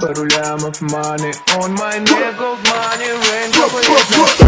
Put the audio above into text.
По рулям of money On my neck gold money Rain couple years